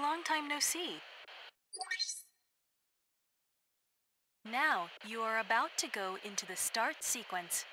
Long time no see. Now, you are about to go into the start sequence.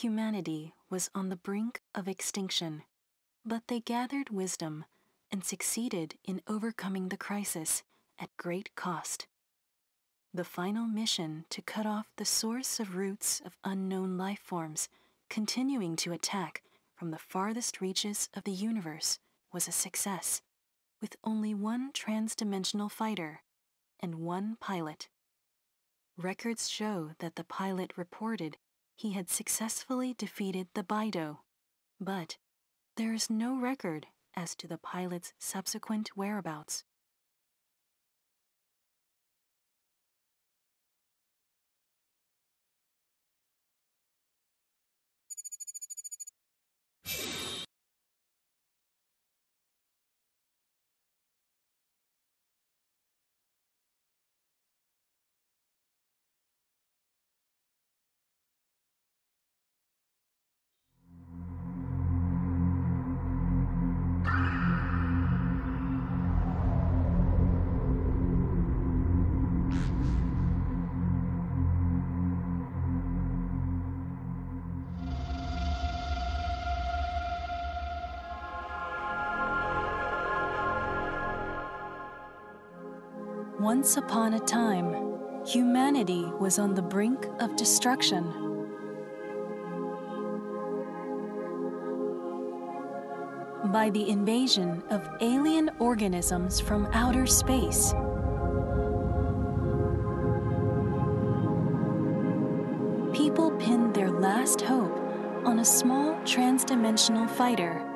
Humanity was on the brink of extinction, but they gathered wisdom and succeeded in overcoming the crisis at great cost. The final mission to cut off the source of roots of unknown life forms continuing to attack from the farthest reaches of the universe was a success, with only one transdimensional fighter and one pilot. Records show that the pilot reported he had successfully defeated the Bydo, but there is no record as to the pilot's subsequent whereabouts. Once upon a time, humanity was on the brink of destruction. By the invasion of alien organisms from outer space. People pinned their last hope on a small transdimensional fighter